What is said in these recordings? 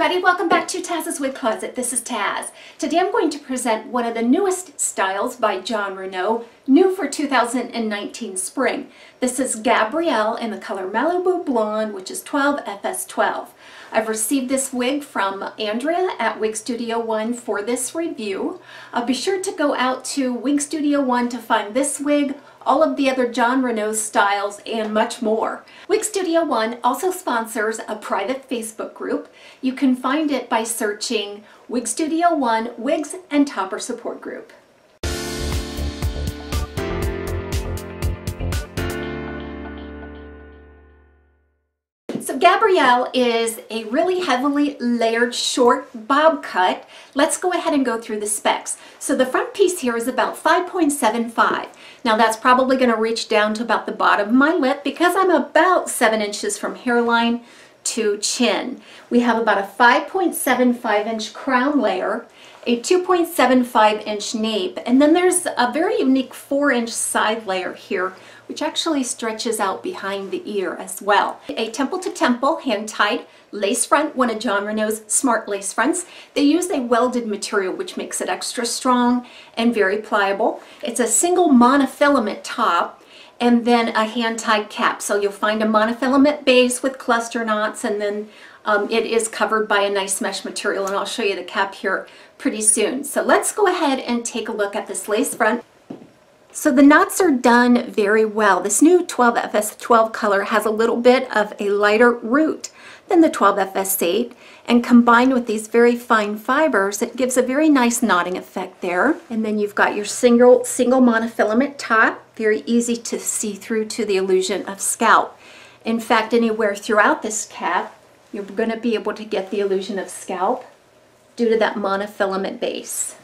everybody, welcome back to Taz's Wig Closet. This is Taz. Today I'm going to present one of the newest styles by Jon Renau, new for 2019 spring. This is Gabrielle in the color Malibu Blonde, which is 12 FS12. I've received this wig from Andrea at Wig Studio One for this review. Uh, be sure to go out to Wig Studio One to find this wig, all of the other Jon Renau styles, and much more. Wig Studio One also sponsors a private Facebook group. You can find it by searching Wig Studio One Wigs and Topper Support Group. Gabrielle is a really heavily layered short bob cut. Let's go ahead and go through the specs. So the front piece here is about 5.75. Now that's probably going to reach down to about the bottom of my lip because I'm about 7 inches from hairline to chin. We have about a 5.75 inch crown layer, a 2.75 inch nape, and then there's a very unique 4 inch side layer here which actually stretches out behind the ear as well. A temple to temple hand tied lace front, one of Jon Renau's smart lace fronts. They use a welded material which makes it extra strong and very pliable. It's a single monofilament top and then a hand-tied cap. So you'll find a monofilament base with cluster knots and then um, it is covered by a nice mesh material and I'll show you the cap here pretty soon. So let's go ahead and take a look at this lace front. So the knots are done very well. This new 12FS12 color has a little bit of a lighter root than the 12FS8 and combined with these very fine fibers it gives a very nice knotting effect there. And then you've got your single single monofilament top very easy to see through to the illusion of scalp. In fact anywhere throughout this cap you're going to be able to get the illusion of scalp due to that monofilament base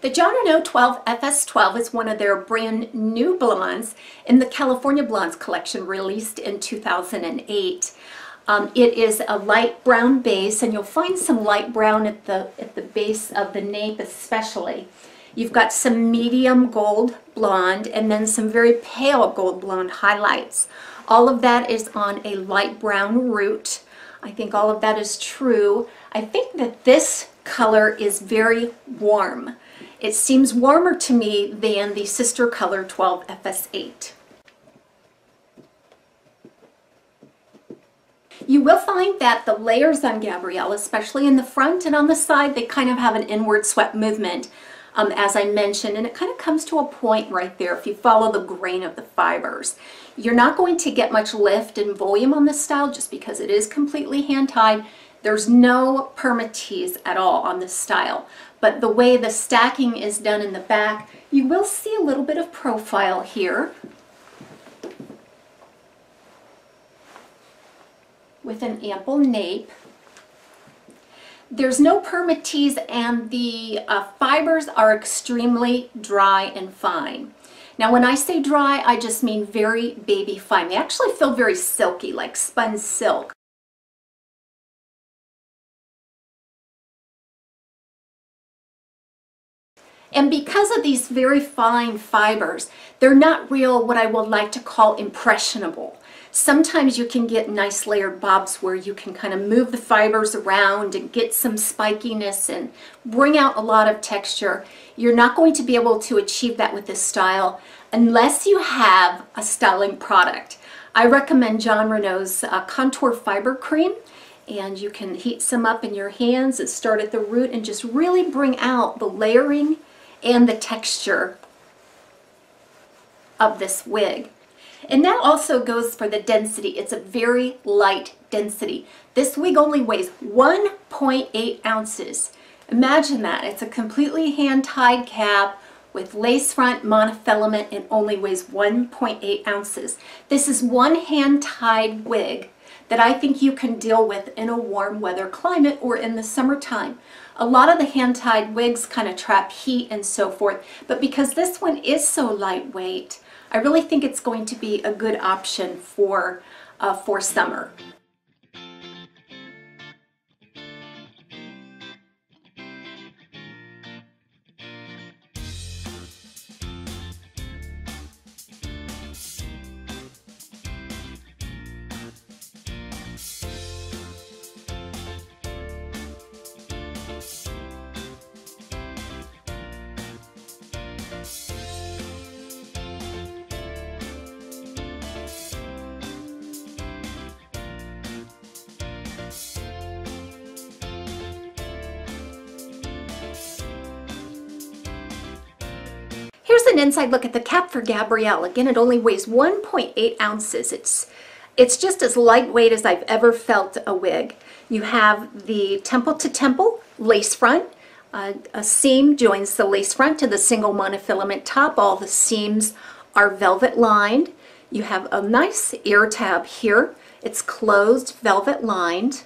The Jon Renau 12 FS12 is one of their brand new blondes in the California Blondes collection released in 2008. Um, it is a light brown base and you'll find some light brown at the, at the base of the nape especially. You've got some medium gold blonde and then some very pale gold blonde highlights. All of that is on a light brown root. I think all of that is true. I think that this color is very warm. It seems warmer to me than the sister color 12 FS8. You will find that the layers on Gabrielle, especially in the front and on the side, they kind of have an inward swept movement, um, as I mentioned, and it kind of comes to a point right there if you follow the grain of the fibers. You're not going to get much lift and volume on this style just because it is completely hand-tied. There's no permatease at all on this style, but the way the stacking is done in the back, you will see a little bit of profile here with an ample nape. There's no permatease and the uh, fibers are extremely dry and fine. Now when I say dry, I just mean very baby fine. They actually feel very silky, like spun silk. And because of these very fine fibers, they're not real what I would like to call impressionable. Sometimes you can get nice layered bobs where you can kind of move the fibers around and get some spikiness and bring out a lot of texture. You're not going to be able to achieve that with this style unless you have a styling product. I recommend Jon Renau's uh, Contour Fiber Cream and you can heat some up in your hands and start at the root and just really bring out the layering and the texture of this wig. And that also goes for the density. It's a very light density. This wig only weighs 1.8 ounces. Imagine that. It's a completely hand-tied cap with lace front monofilament and only weighs 1.8 ounces. This is one hand-tied wig that I think you can deal with in a warm weather climate or in the summertime. A lot of the hand-tied wigs kind of trap heat and so forth, but because this one is so lightweight, I really think it's going to be a good option for, uh, for summer. Here's an inside look at the cap for Gabrielle. Again, it only weighs 1.8 ounces. It's, it's just as lightweight as I've ever felt a wig. You have the temple to temple lace front. Uh, a seam joins the lace front to the single monofilament top. All the seams are velvet lined. You have a nice ear tab here. It's closed, velvet lined.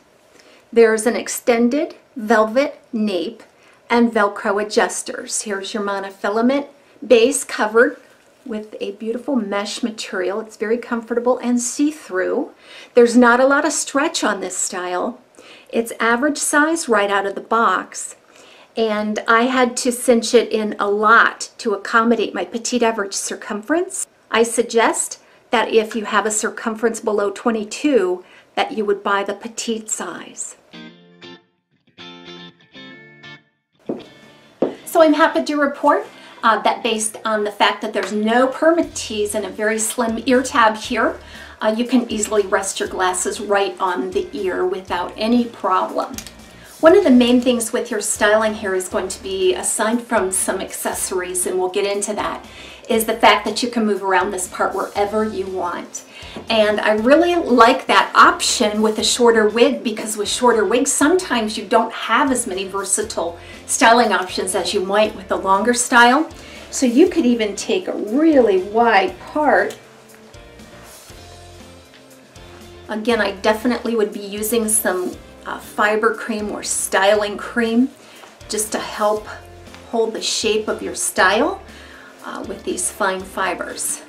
There's an extended velvet nape and Velcro adjusters. Here's your monofilament base covered with a beautiful mesh material. It's very comfortable and see-through. There's not a lot of stretch on this style. It's average size right out of the box. And I had to cinch it in a lot to accommodate my petite average circumference. I suggest that if you have a circumference below 22, that you would buy the petite size. So I'm happy to report uh, that based on the fact that there's no permatease and a very slim ear tab here, uh, you can easily rest your glasses right on the ear without any problem. One of the main things with your styling here is going to be, aside from some accessories, and we'll get into that, is the fact that you can move around this part wherever you want. And I really like that option with a shorter wig because with shorter wigs, sometimes you don't have as many versatile styling options as you might with a longer style. So you could even take a really wide part. Again, I definitely would be using some uh, fiber cream or styling cream just to help hold the shape of your style uh, with these fine fibers.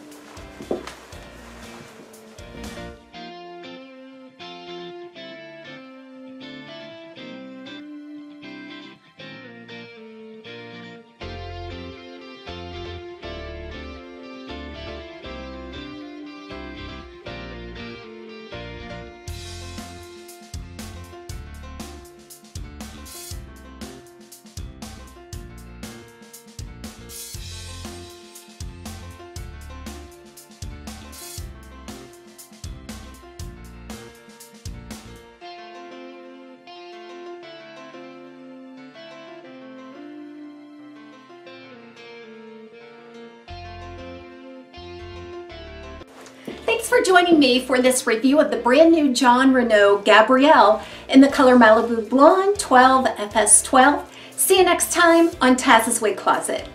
Thanks for joining me for this review of the brand new Jon Renau Gabrielle in the color Malibu Blonde 12 FS12. See you next time on Taz's Wig Closet.